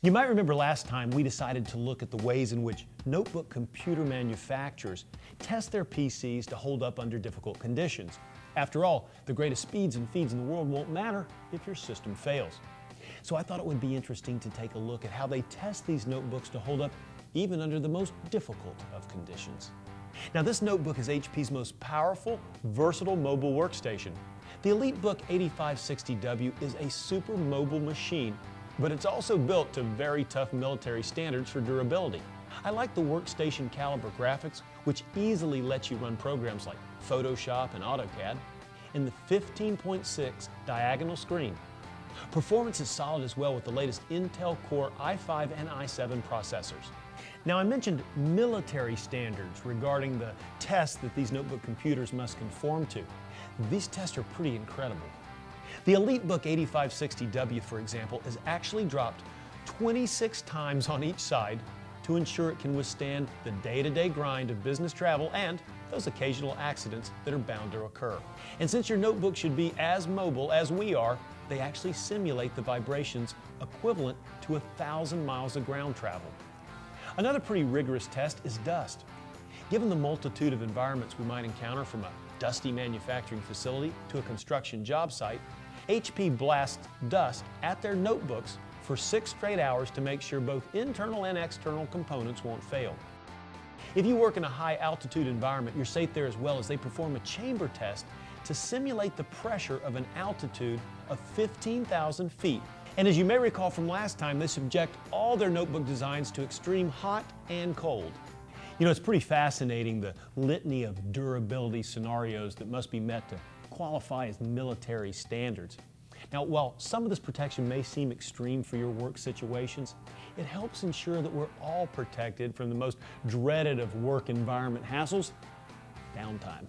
You might remember last time we decided to look at the ways in which notebook computer manufacturers test their PCs to hold up under difficult conditions. After all, the greatest speeds and feeds in the world won't matter if your system fails. So I thought it would be interesting to take a look at how they test these notebooks to hold up even under the most difficult of conditions. Now this notebook is HP's most powerful, versatile mobile workstation. The EliteBook 8560W is a super mobile machine, but it's also built to very tough military standards for durability. I like the workstation caliber graphics, which easily lets you run programs like Photoshop and AutoCAD, and the 15.6 diagonal screen. Performance is solid as well with the latest Intel Core i5 and i7 processors. Now I mentioned military standards regarding the tests that these notebook computers must conform to. These tests are pretty incredible. The EliteBook 8560W, for example, is actually dropped 26 times on each side to ensure it can withstand the day-to-day grind of business travel and those occasional accidents that are bound to occur. And since your notebook should be as mobile as we are, they actually simulate the vibrations equivalent to a thousand miles of ground travel. Another pretty rigorous test is dust. Given the multitude of environments we might encounter from a dusty manufacturing facility to a construction job site, HP blasts dust at their notebooks for six straight hours to make sure both internal and external components won't fail. If you work in a high altitude environment, you're safe there as well as they perform a chamber test to simulate the pressure of an altitude of 15,000 feet. And as you may recall from last time, they subject all their notebook designs to extreme hot and cold. You know, it's pretty fascinating the litany of durability scenarios that must be met to qualify as military standards. Now, while some of this protection may seem extreme for your work situations, it helps ensure that we're all protected from the most dreaded of work environment hassles, downtime.